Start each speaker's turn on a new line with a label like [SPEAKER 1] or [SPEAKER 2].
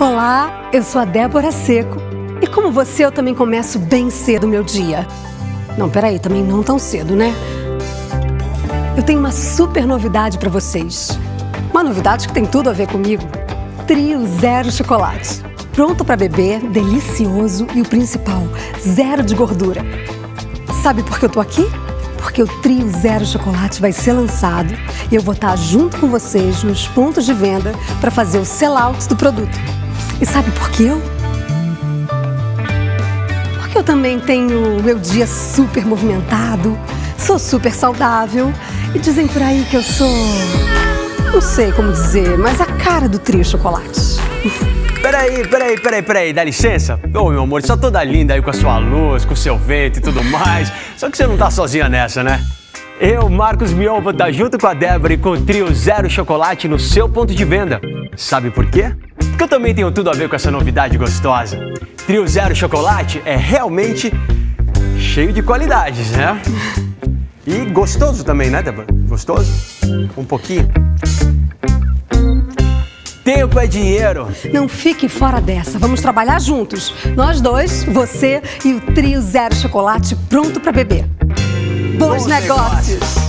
[SPEAKER 1] Olá, eu sou a Débora Seco e como você eu também começo bem cedo o meu dia. Não, peraí, também não tão cedo, né? Eu tenho uma super novidade para vocês. Uma novidade que tem tudo a ver comigo. Trio Zero Chocolate. Pronto para beber, delicioso e o principal, zero de gordura. Sabe por que eu tô aqui? Porque o Trio Zero Chocolate vai ser lançado e eu vou estar junto com vocês nos pontos de venda para fazer o sell-out do produto. E sabe por que eu? Porque eu também tenho meu dia super movimentado, sou super saudável e dizem por aí que eu sou. Não sei como dizer, mas a cara do Trio Chocolate.
[SPEAKER 2] Peraí, peraí, peraí, peraí, dá licença? Ô, meu amor, só toda linda aí com a sua luz, com o seu vento e tudo mais. Só que você não tá sozinha nessa, né? Eu, Marcos Mion, vou estar junto com a Débora e com o Trio Zero Chocolate no seu ponto de venda. Sabe por quê? Porque eu também tenho tudo a ver com essa novidade gostosa. Trio Zero Chocolate é realmente cheio de qualidades, né? E gostoso também, né, Débora? Gostoso? Um pouquinho. Tempo é dinheiro.
[SPEAKER 1] Não fique fora dessa, vamos trabalhar juntos. Nós dois, você e o Trio Zero Chocolate pronto para beber. Bons,
[SPEAKER 2] Bons
[SPEAKER 1] negócios.
[SPEAKER 2] negócios.